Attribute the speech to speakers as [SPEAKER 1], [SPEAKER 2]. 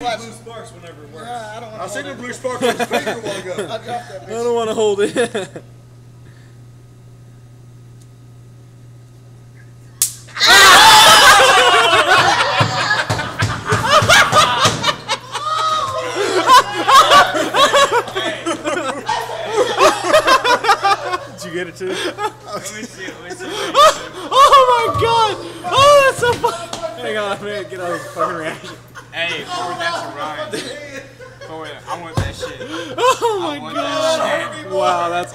[SPEAKER 1] Blue sparks whenever it works.
[SPEAKER 2] Yeah, I don't want
[SPEAKER 3] I
[SPEAKER 2] to
[SPEAKER 3] seen
[SPEAKER 2] hold
[SPEAKER 3] the
[SPEAKER 2] it.
[SPEAKER 3] blue spark on his finger a while ago.
[SPEAKER 2] I dropped that
[SPEAKER 4] I don't want to hold it. Did you get it too?
[SPEAKER 1] Let me see it. Let me see it.
[SPEAKER 4] Oh my god! Oh, that's so funny. Hang on, man, get out of the fucking reaction.
[SPEAKER 1] Hey, forward that to Ryan. Forward, I want that shit.
[SPEAKER 4] Oh my god!
[SPEAKER 1] that.
[SPEAKER 4] Wow, that's